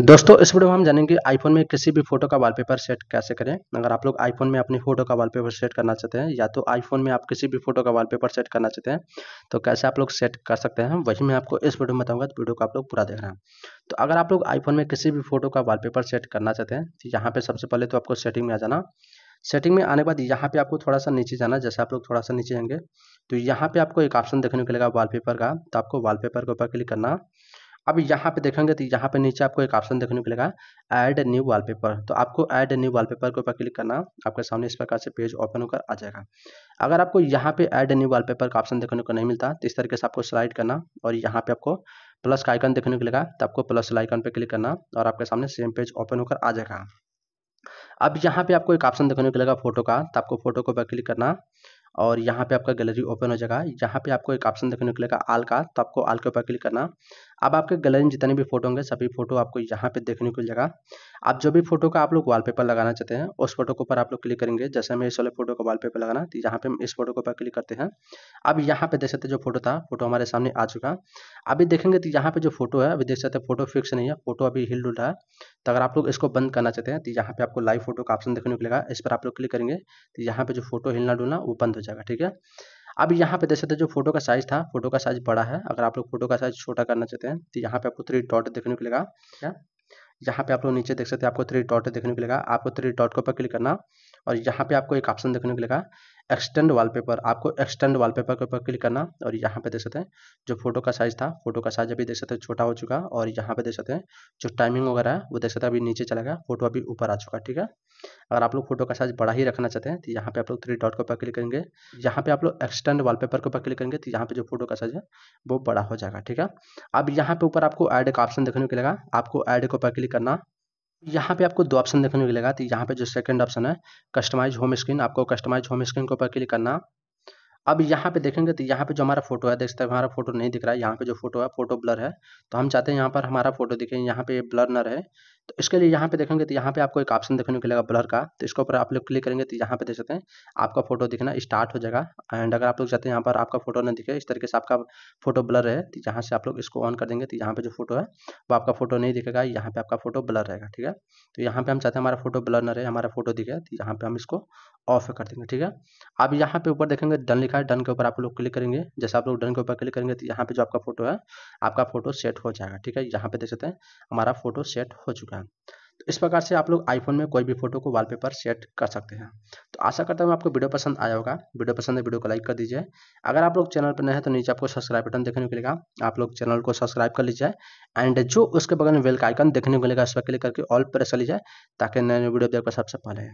दोस्तों, इस वीडियो में हम जानेंगे आईफोन में किसी भी फ़ोटो का वॉलपेपर सेट कैसे करें। अगर आप लोग आईफोन में अपनी फ़ोटो का वॉलपेपर सेट करना चाहते हैं, या तो आईफोन में आप किसी भी फ़ोटो का वॉलपेपर सेट करना चाहते हैं तो कैसे आप लोग सेट कर सकते हैं, वही मैं आपको इस वीडियो में बताऊँगा तो वीडियो को आप लोग पूरा देख रहे हैं। तो अगर आप लोग आईफोन में किसी भी फ़ोटो का वॉलपेपर सेट करना चाहते हैं तो यहाँ पे सबसे पहले तो आपको सेटिंग में आ जाना। सेटिंग में आने के बाद यहाँ पे आपको थोड़ा सा नीचे जाना, जैसे आप लोग थोड़ा सा नीचे जाएँगे तो यहाँ पे आपको एक ऑप्शन देखने को मिलेगा वॉलपेपर का तो आपको वॉलपेपर के ऊपर क्लिक करना। अब यहाँ पे देखेंगे तो यहाँ पे नीचे आपको एक ऑप्शन देखने को मिलेगा ऐड न्यू वॉलपेपर तो आपको ऐड न्यू वॉलपेपर के ऊपर क्लिक करना, आपके सामने इस प्रकार से पेज ओपन होकर आ जाएगा। अगर आपको यहाँ पे ऐड न्यू वॉलपेपर का ऑप्शन देखने को नहीं मिलता तो इस तरीके से आपको स्लाइड करना और यहाँ पे आपको प्लस का आइकन देखने को मिलेगा तो आपको प्लस आइकन पे क्लिक करना और आपके सामने सेम पेज ओपन होकर आ जाएगा। अब यहाँ पे आपको एक ऑप्शन देखने को मिलेगा फ़ोटो का तो आपको फ़ोटो के ऊपर क्लिक करना और यहाँ पे आपका गैलरी ओपन हो जाएगा। यहाँ पे आपको एक ऑप्शन देखने को मिलेगा आल का तो आपको आल के ऊपर क्लिक करना अब आपके गैलरी में जितने भी फ़ोटो होंगे, सभी फ़ोटो आपको यहाँ पे देखने को मिलेगा। आप जो भी फ़ोटो का आप लोग वॉलपेपर लगाना चाहते हैं, उस फ़ोटो के ऊपर आप लोग क्लिक करेंगे। जैसे मैं इस वाले फ़ोटो का वॉलपेपर लगाना तो यहाँ पे हम इस फ़ोटो के ऊपर क्लिक करते हैं। अब यहाँ पे देख सकते जो फ़ोटो था फ़ोटो हमारे सामने आ चुका। अभी देखेंगे तो यहाँ पे जो फ़ोटो है, अभी देख सकते फ़ोटो फिक्स नहीं है फ़ोटो अभी हिल डुल रहा है। तो अगर आप लोग इसको बंद करना चाहते हैं तो यहाँ पे आपको लाइव फ़ोटो का ऑप्शन देखने को मिलेगा। इस पर आप लोग क्लिक करेंगे तो यहाँ पे जो फ़ोटो हिलना डुलना, वो बंद हो जाएगा, ठीक है? अब यहाँ पे देख सकते हैं जो फ़ोटो का साइज़ था फ़ोटो का साइज़ बड़ा है। अगर आप लोग फ़ोटो का साइज़ छोटा करना चाहते हैं तो यहाँ पे आपको थ्री डॉट देखने को मिलेगा। यहाँ पे आप लोग नीचे देख सकते हैं आपको थ्री डॉट देखने को मिलेगा। आपको थ्री डॉट के ऊपर क्लिक करना और यहाँ पे आपको एक ऑप्शन देखने को मिलेगा। एक्सटेंड वॉलपेपर आपको एक्सटेंड वॉलपेपर के ऊपर क्लिक करना और यहाँ पे देख सकते हैं, जो फ़ोटो का साइज़ था फ़ोटो का साइज़ अभी देख सकते हैं छोटा हो चुका और यहाँ पे देख सकते हैं, जो टाइमिंग वगैरह है, वो देख सकते हैं अभी नीचे चला गया फ़ोटो अभी ऊपर आ चुका, ठीक है? अगर आप लोग फ़ोटो का साइज़ बड़ा ही रखना चाहते हैं तो यहाँ पे आप लोग थ्री डॉट के ऊपर क्लिक करेंगे, यहाँ पे आप लोग एक्सटेंड वॉलपेपर के ऊपर क्लिक करेंगे तो यहाँ पे जो फ़ोटो का साइज़ है, वो बड़ा हो जाएगा, ठीक है? अब यहाँ पे ऊपर आपको ऐड का ऑप्शन देखने को मिलेगा, आपको ऐड के ऊपर क्लिक करना यहाँ पे आपको दो ऑप्शन देखने को मिलेगा। तो यहाँ पे जो सेकंड ऑप्शन है कस्टमाइज होम स्क्रीन आपको कस्टमाइज होम स्क्रीन के ऊपर क्लिक करना। अब यहाँ पे देखेंगे तो यहाँ पे जो हमारा फ़ोटो है देख सकते हैं हमारा फ़ोटो नहीं दिख रहा है यहाँ पे जो फ़ोटो है फ़ोटो ब्लर है तो हम चाहते हैं यहाँ पर हमारा फ़ोटो दिखे यहाँ पे ब्लर न रहे तो इसके लिए यहाँ पे देखेंगे तो यहाँ पे आपको एक ऑप्शन देखने को मिलेगा ब्लर का तो इसके ऊपर आप लोग क्लिक करेंगे तो यहाँ पे देख सकते हैं आपका फ़ोटो दिखना स्टार्ट हो जाएगा एंड अगर आप लोग चाहते हैं यहाँ पर आपका फ़ोटो न दिखे इस तरीके से आपका फ़ोटो ब्लर है तो यहाँ से आप लोग इसको ऑन कर देंगे तो यहाँ पे जो फ़ोटो है वो आपका फ़ोटो नहीं दिखेगा यहाँ पे आपका फ़ोटो ब्लर रहेगा ठीक है तो यहाँ पे हम चाहते हैं हमारा फ़ोटो ब्लर न रहे हमारा फ़ोटो दिखे तो यहाँ पे हम इसको ऑफ़ कर देंगे, ठीक है? अब यहाँ पे ऊपर देखेंगे डन लिखा है डन के ऊपर आप लोग क्लिक करेंगे। जैसे आप लोग डन के ऊपर क्लिक करेंगे तो यहाँ पे जो आपका फ़ोटो है, आपका फ़ोटो सेट हो जाएगा, ठीक है? यहाँ पे देख सकते हैं, हमारा फ़ोटो सेट हो चुका है। तो इस प्रकार से आप लोग आईफोन में कोई भी फ़ोटो को वॉलपेपर सेट कर सकते हैं। तो आशा करता हूँ आपको वीडियो पसंद आया होगा। वीडियो पसंद है, वीडियो को लाइक कर दीजिए। अगर आप लोग चैनल पर नए हैं तो नीचे आपको सब्सक्राइब बटन देखने को मिलेगा। आप लोग चैनल को सब्सक्राइब कर लीजिए। एंड जो उसके बगल में वेल का आइकन देखने को मिलेगा, उस पर क्लिक करके ऑल प्रेस कर लीजिए, ताकि नए नए वीडियो देखकर सबसे पहले